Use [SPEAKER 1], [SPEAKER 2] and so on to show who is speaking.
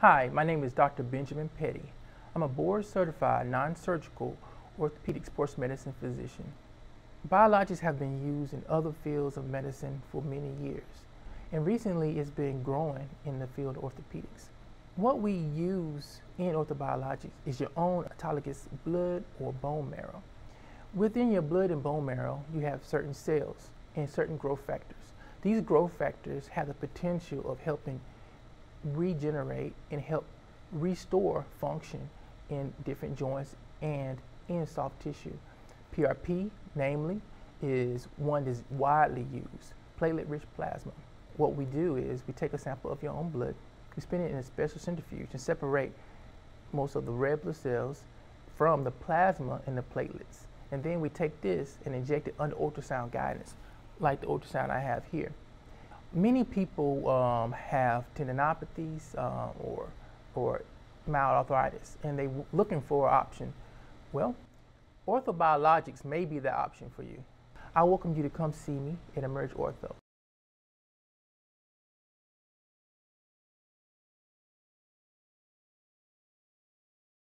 [SPEAKER 1] Hi, my name is Dr. Benjamin Petty. I'm a board certified non surgical orthopedic sports medicine physician. Biologics have been used in other fields of medicine for many years, and recently it's been growing in the field of orthopedics. What we use in orthobiologics is your own autologous blood or bone marrow. Within your blood and bone marrow, you have certain cells and certain growth factors. These growth factors have the potential of helping regenerate and help restore function in different joints and in soft tissue. PRP, namely, is one that's widely used, platelet-rich plasma. What we do is we take a sample of your own blood, we spin it in a special centrifuge and separate most of the red blood cells from the plasma and the platelets. And then we take this and inject it under ultrasound guidance, like the ultrasound I have here. Many people um, have tendinopathies uh, or, or mild arthritis, and they're looking for an option. Well, orthobiologics may be the option for you. I welcome you to come see me at Emerge Ortho.